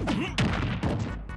うっ!